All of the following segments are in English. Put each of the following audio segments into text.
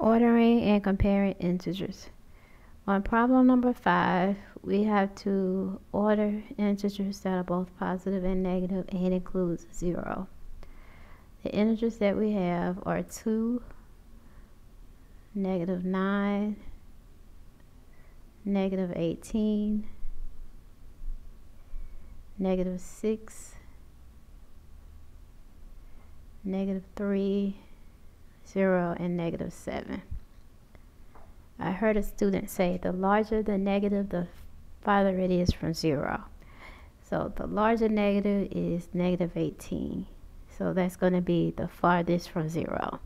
ordering and comparing integers. On problem number five, we have to order integers that are both positive and negative and includes zero. The integers that we have are 2, negative 9, negative 18, negative 6, negative 3, 0, and negative 7. I heard a student say the larger the negative, the farther it is from 0. So the larger negative is negative 18. So that's going to be the farthest from 0.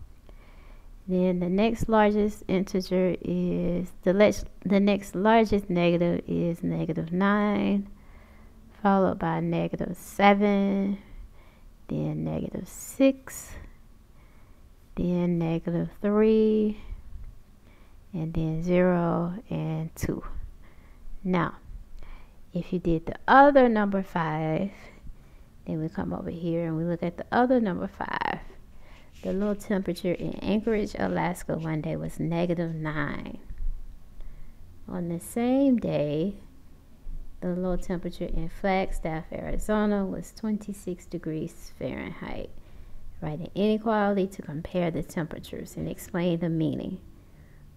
Then the next largest integer is, the, the next largest negative is negative 9, followed by negative 7, then negative 6, then negative 3, and then 0 and 2. Now, if you did the other number 5, then we come over here and we look at the other number 5. The low temperature in Anchorage, Alaska one day was negative 9. On the same day, the low temperature in Flagstaff, Arizona was 26 degrees Fahrenheit. Write an inequality to compare the temperatures and explain the meaning.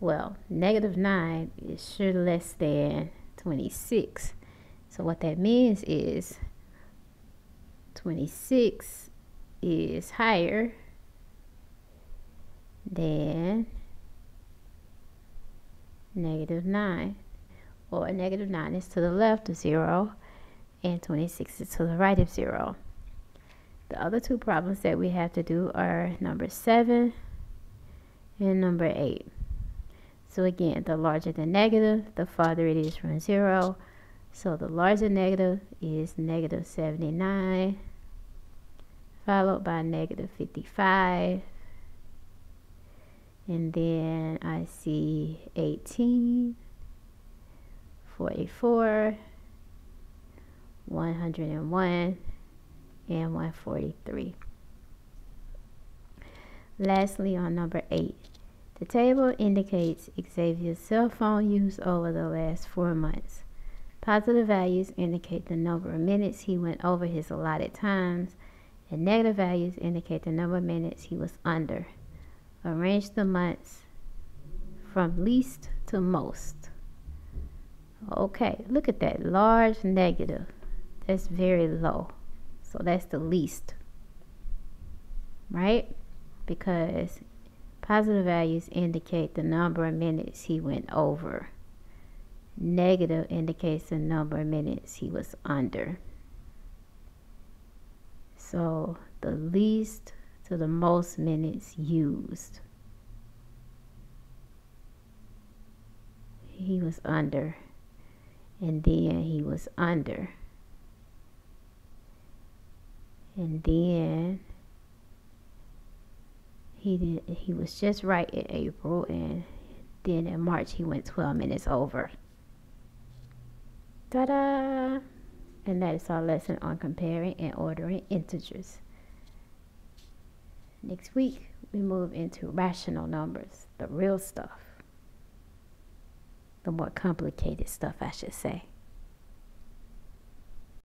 Well, negative 9 is sure less than 26. So what that means is 26 is higher than negative 9 or negative 9 is to the left of 0 and 26 is to the right of 0. The other two problems that we have to do are number 7 and number 8. So again, the larger the negative, the farther it is from 0. So the larger negative is negative 79, followed by negative 55, and then I see 18, 44, 101, and 143. Lastly, on number 8, the table indicates Xavier's cell phone use over the last four months. Positive values indicate the number of minutes he went over his allotted times, and negative values indicate the number of minutes he was under. Arrange the months from least to most. Okay, look at that large negative. That's very low. So that's the least. Right? Because positive values indicate the number of minutes he went over. Negative indicates the number of minutes he was under. So the least to the most minutes used. He was under, and then he was under, and then he did. He was just right in April, and then in March he went 12 minutes over. Ta-da! And that is our lesson on comparing and ordering integers. Next week, we move into rational numbers, the real stuff, the more complicated stuff, I should say.